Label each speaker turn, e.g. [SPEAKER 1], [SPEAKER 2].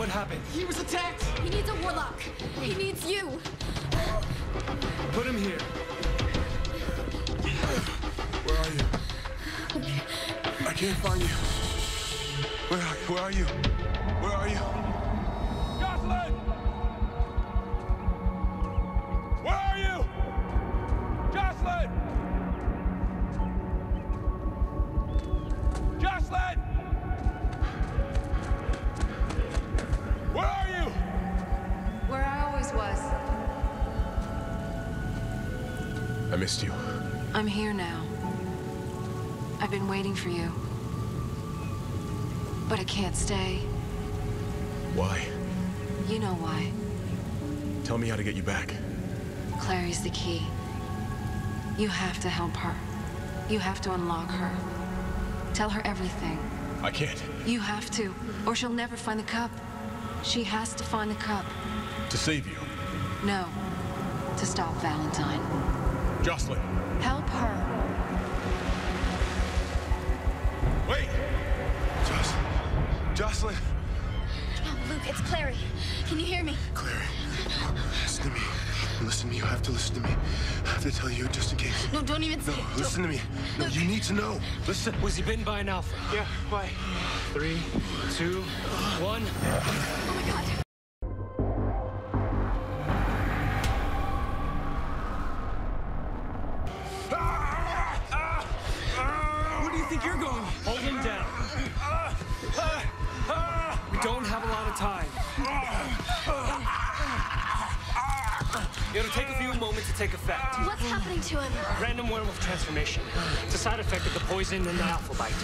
[SPEAKER 1] What happened?
[SPEAKER 2] He was attacked!
[SPEAKER 3] He needs a warlock. He needs you.
[SPEAKER 1] Put him here.
[SPEAKER 4] Where are you? I can't find you. Where are, where are you? Where are you?
[SPEAKER 5] I
[SPEAKER 4] missed you.
[SPEAKER 5] I'm here now. I've been waiting for you. But I can't stay.
[SPEAKER 4] Why?
[SPEAKER 5] You know why.
[SPEAKER 4] Tell me how to get you back.
[SPEAKER 5] Clary's the key. You have to help her. You have to unlock her. Tell her everything.
[SPEAKER 4] I can't.
[SPEAKER 5] You have to, or she'll never find the cup. She has to find the cup.
[SPEAKER 4] To save you.
[SPEAKER 5] No. To stop Valentine.
[SPEAKER 4] Jocelyn.
[SPEAKER 5] Help her.
[SPEAKER 4] Wait! Jocelyn. Jocelyn.
[SPEAKER 3] No, Luke, it's Clary. Can you hear me?
[SPEAKER 4] Clary. Listen to me. Listen to me. You have to listen to me. I have to tell you just in case.
[SPEAKER 3] No, don't even say
[SPEAKER 4] No,
[SPEAKER 3] it.
[SPEAKER 4] listen to me. No, you need to know. Listen.
[SPEAKER 1] Was he bitten by an alpha?
[SPEAKER 4] Yeah, why?
[SPEAKER 1] Three, two, one. Think you're going? Hold him down. We don't have a lot of time. It'll take a few moments to take effect.
[SPEAKER 3] What's happening to him?
[SPEAKER 1] Random werewolf transformation. It's a side effect of the poison and the alpha bite.